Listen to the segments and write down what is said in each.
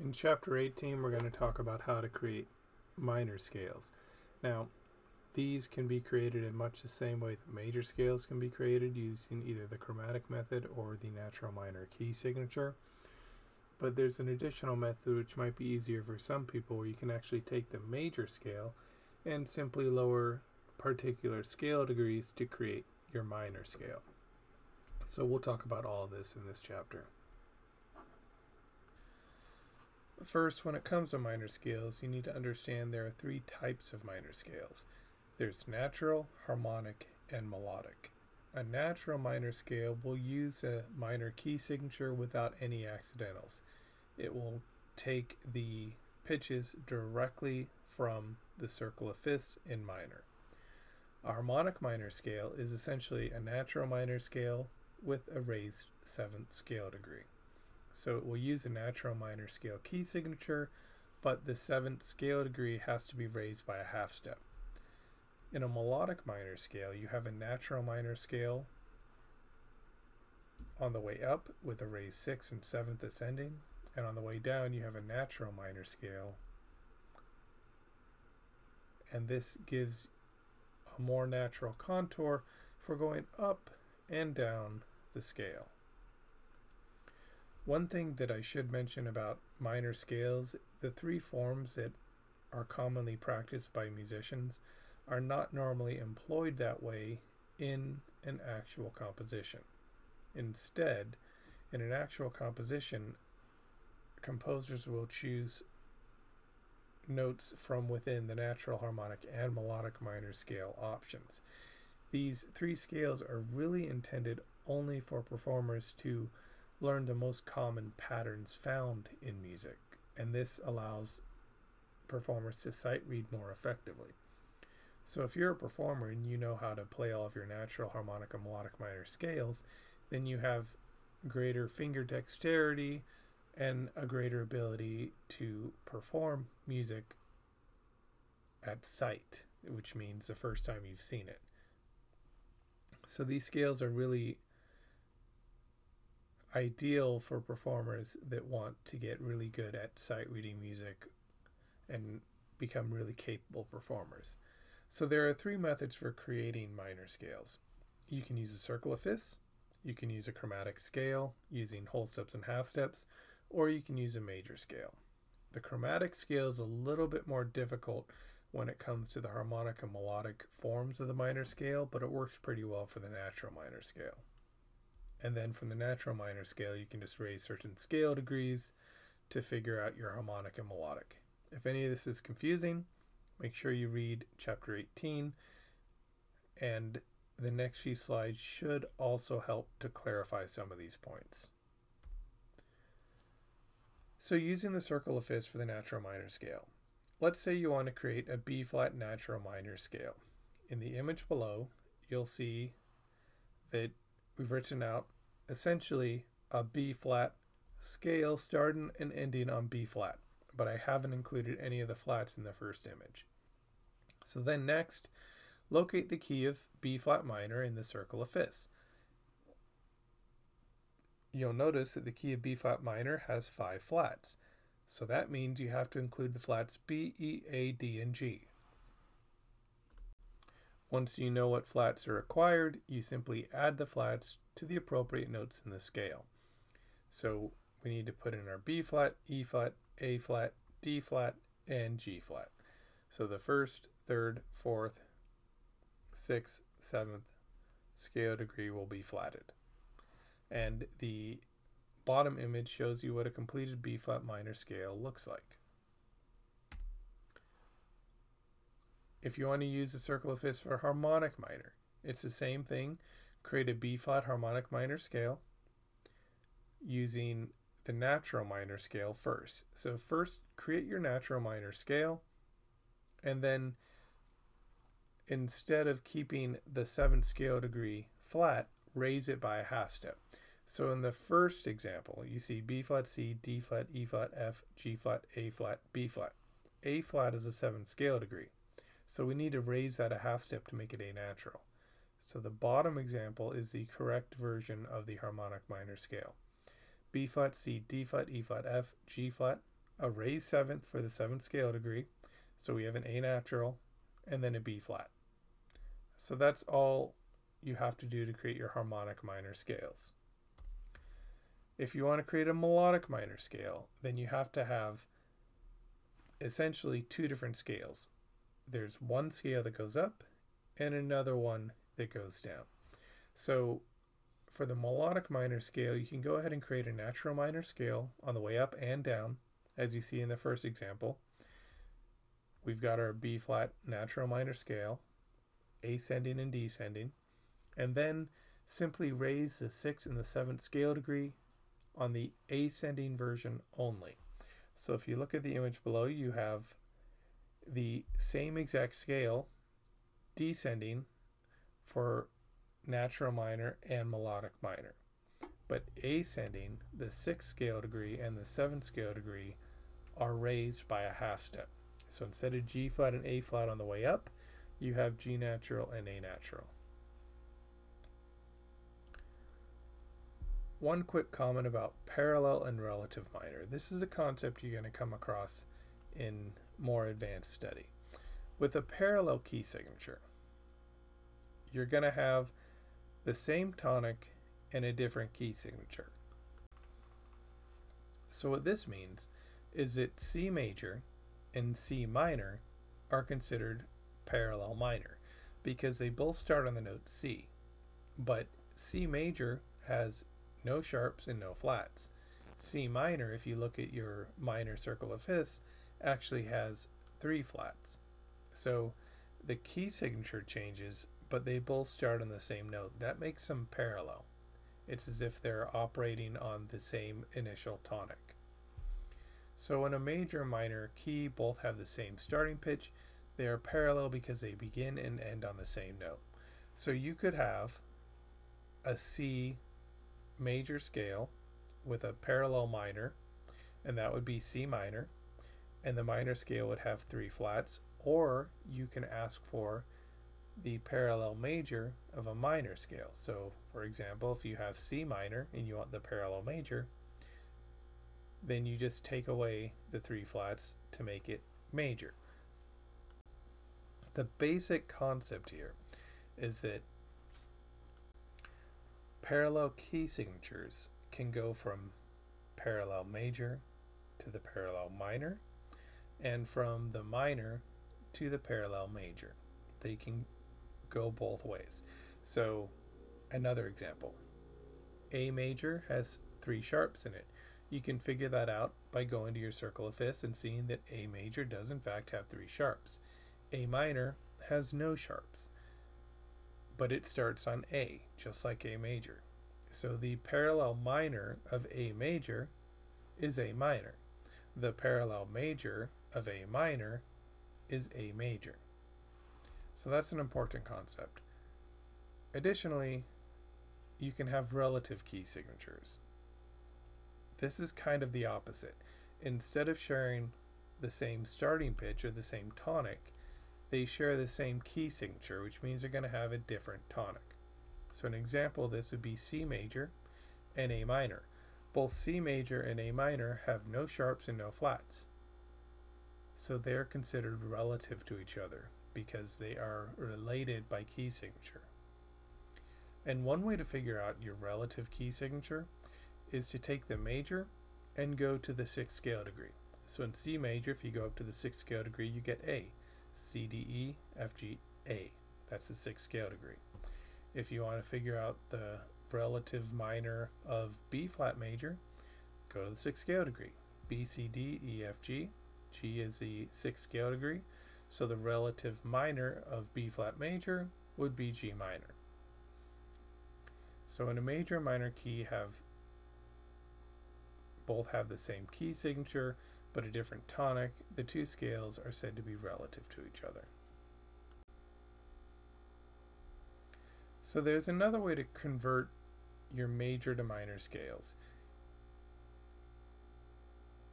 In chapter 18, we're going to talk about how to create minor scales. Now, these can be created in much the same way that major scales can be created using either the chromatic method or the natural minor key signature. But there's an additional method which might be easier for some people where you can actually take the major scale and simply lower particular scale degrees to create your minor scale. So we'll talk about all of this in this chapter. First, when it comes to minor scales, you need to understand there are three types of minor scales. There's natural, harmonic, and melodic. A natural minor scale will use a minor key signature without any accidentals. It will take the pitches directly from the circle of fifths in minor. A harmonic minor scale is essentially a natural minor scale with a raised seventh scale degree. So it will use a natural minor scale key signature, but the seventh scale degree has to be raised by a half step. In a melodic minor scale, you have a natural minor scale on the way up with a raised sixth and seventh ascending, and on the way down, you have a natural minor scale. And this gives a more natural contour for going up and down the scale. One thing that I should mention about minor scales, the three forms that are commonly practiced by musicians are not normally employed that way in an actual composition. Instead, in an actual composition, composers will choose notes from within the natural harmonic and melodic minor scale options. These three scales are really intended only for performers to learn the most common patterns found in music, and this allows performers to sight read more effectively. So if you're a performer and you know how to play all of your natural harmonic and melodic minor scales, then you have greater finger dexterity and a greater ability to perform music at sight, which means the first time you've seen it. So these scales are really ideal for performers that want to get really good at sight reading music and become really capable performers. So there are three methods for creating minor scales. You can use a circle of fifths, you can use a chromatic scale using whole steps and half steps, or you can use a major scale. The chromatic scale is a little bit more difficult when it comes to the harmonic and melodic forms of the minor scale, but it works pretty well for the natural minor scale. And then from the natural minor scale, you can just raise certain scale degrees to figure out your harmonic and melodic. If any of this is confusing, make sure you read chapter 18 and the next few slides should also help to clarify some of these points. So using the circle of fifths for the natural minor scale, let's say you want to create a B flat natural minor scale. In the image below, you'll see that we've written out essentially a B flat scale starting and ending on B flat, but I haven't included any of the flats in the first image. So then next, locate the key of B flat minor in the circle of fifths. You'll notice that the key of B flat minor has five flats. So that means you have to include the flats B, E, A, D, and G. Once you know what flats are required, you simply add the flats to the appropriate notes in the scale. So we need to put in our B flat, E flat, A flat, D flat, and G flat. So the first, third, fourth, sixth, seventh scale degree will be flatted. And the bottom image shows you what a completed B flat minor scale looks like. If you want to use the circle of fifths for harmonic minor, it's the same thing. Create a B flat harmonic minor scale using the natural minor scale first. So first create your natural minor scale and then instead of keeping the seventh scale degree flat, raise it by a half step. So in the first example, you see B flat, C, D flat, E flat, F, G flat, A flat, B flat. A flat is a seventh scale degree. So we need to raise that a half step to make it A natural. So the bottom example is the correct version of the harmonic minor scale. B flat, C, D flat, E flat, F, G flat a raised seventh for the seventh scale degree. So we have an A natural and then a B flat. So that's all you have to do to create your harmonic minor scales. If you want to create a melodic minor scale, then you have to have essentially two different scales. There's one scale that goes up and another one that goes down. So for the melodic minor scale, you can go ahead and create a natural minor scale on the way up and down, as you see in the first example. We've got our B flat natural minor scale, ascending and descending, and then simply raise the sixth and the seventh scale degree on the ascending version only. So if you look at the image below, you have the same exact scale descending for natural minor and melodic minor. But ascending, the sixth scale degree and the seventh scale degree are raised by a half step. So instead of G flat and A flat on the way up, you have G natural and A natural. One quick comment about parallel and relative minor. This is a concept you're going to come across in more advanced study. With a parallel key signature, you're going to have the same tonic and a different key signature. So what this means is that C major and C minor are considered parallel minor because they both start on the note C. But C major has no sharps and no flats. C minor, if you look at your minor circle of fifths, actually has three flats. So the key signature changes, but they both start on the same note. That makes them parallel. It's as if they're operating on the same initial tonic. So in a major minor key both have the same starting pitch, they are parallel because they begin and end on the same note. So you could have a C major scale with a parallel minor, and that would be C minor, and the minor scale would have three flats, or you can ask for the parallel major of a minor scale. So, for example, if you have C minor and you want the parallel major, then you just take away the three flats to make it major. The basic concept here is that Parallel key signatures can go from parallel major to the parallel minor and from the minor to the parallel major. They can go both ways. So, another example A major has three sharps in it. You can figure that out by going to your circle of fifths and seeing that A major does in fact have three sharps. A minor has no sharps but it starts on A, just like A major. So the parallel minor of A major is A minor. The parallel major of A minor is A major. So that's an important concept. Additionally, you can have relative key signatures. This is kind of the opposite. Instead of sharing the same starting pitch or the same tonic, they share the same key signature, which means they're going to have a different tonic. So an example of this would be C major and A minor. Both C major and A minor have no sharps and no flats. So they're considered relative to each other because they are related by key signature. And one way to figure out your relative key signature is to take the major and go to the sixth scale degree. So in C major, if you go up to the sixth scale degree, you get A. C, D, E, F, G, A. That's the sixth scale degree. If you want to figure out the relative minor of B flat major, go to the sixth scale degree. B, C, D, E, F, G. G is the sixth scale degree. So the relative minor of B flat major would be G minor. So in a major and minor key have both have the same key signature, but a different tonic, the two scales are said to be relative to each other. So there's another way to convert your major to minor scales.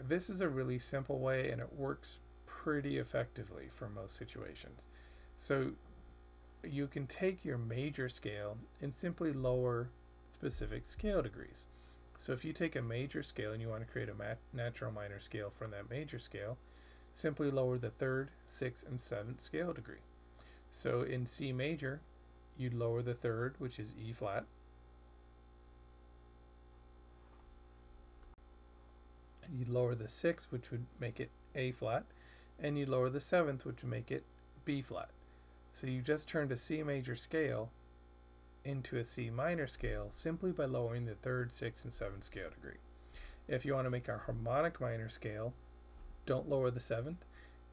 This is a really simple way and it works pretty effectively for most situations. So you can take your major scale and simply lower specific scale degrees. So if you take a major scale and you want to create a natural minor scale from that major scale, simply lower the third, sixth, and seventh scale degree. So in C major, you'd lower the third, which is E flat. You'd lower the sixth, which would make it A flat, and you'd lower the seventh, which would make it B flat. So you just turned a C major scale into a C minor scale simply by lowering the third, sixth, and seventh scale degree. If you want to make a harmonic minor scale, don't lower the seventh,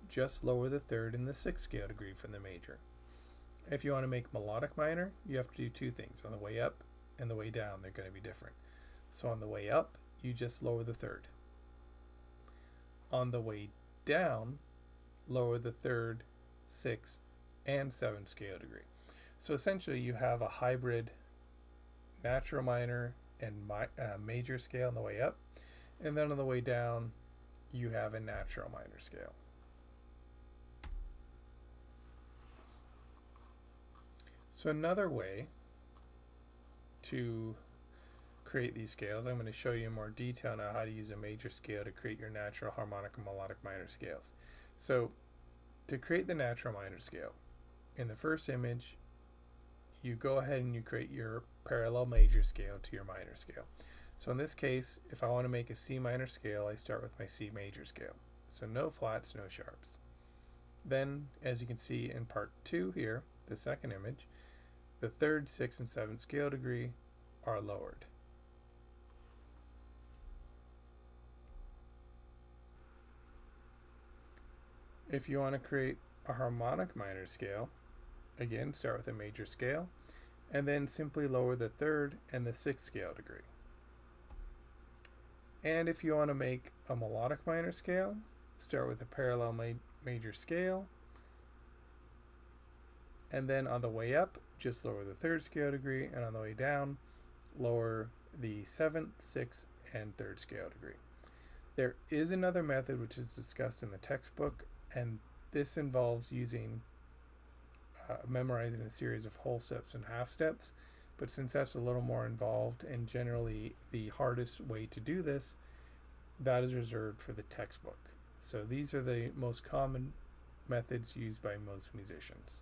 just lower the third and the sixth scale degree from the major. If you want to make melodic minor, you have to do two things. On the way up and the way down, they're going to be different. So on the way up, you just lower the third. On the way down, lower the third, sixth, and seventh scale degree. So essentially, you have a hybrid natural minor and mi uh, major scale on the way up, and then on the way down, you have a natural minor scale. So another way to create these scales, I'm going to show you in more detail now how to use a major scale to create your natural harmonic and melodic minor scales. So to create the natural minor scale, in the first image, you go ahead and you create your parallel major scale to your minor scale. So in this case, if I want to make a C minor scale, I start with my C major scale. So no flats, no sharps. Then, as you can see in part two here, the second image, the third, sixth, and seventh scale degree are lowered. If you want to create a harmonic minor scale, Again, start with a major scale, and then simply lower the third and the sixth scale degree. And if you want to make a melodic minor scale, start with a parallel ma major scale, and then on the way up, just lower the third scale degree, and on the way down, lower the seventh, sixth, and third scale degree. There is another method which is discussed in the textbook, and this involves using uh, memorizing a series of whole steps and half steps. But since that's a little more involved and generally the hardest way to do this, that is reserved for the textbook. So these are the most common methods used by most musicians.